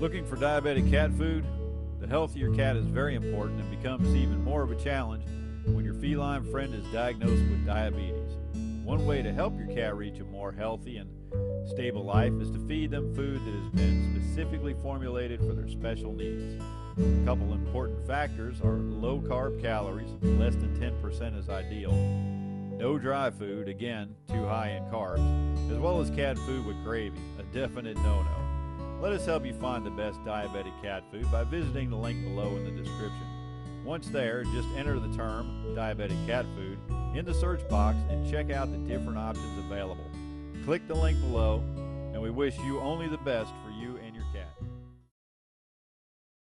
Looking for diabetic cat food? The health of your cat is very important and becomes even more of a challenge when your feline friend is diagnosed with diabetes. One way to help your cat reach a more healthy and stable life is to feed them food that has been specifically formulated for their special needs. A couple important factors are low carb calories, less than 10% is ideal, no dry food, again, too high in carbs, as well as cat food with gravy, a definite no no. Let us help you find the best diabetic cat food by visiting the link below in the description. Once there, just enter the term diabetic cat food in the search box and check out the different options available. Click the link below, and we wish you only the best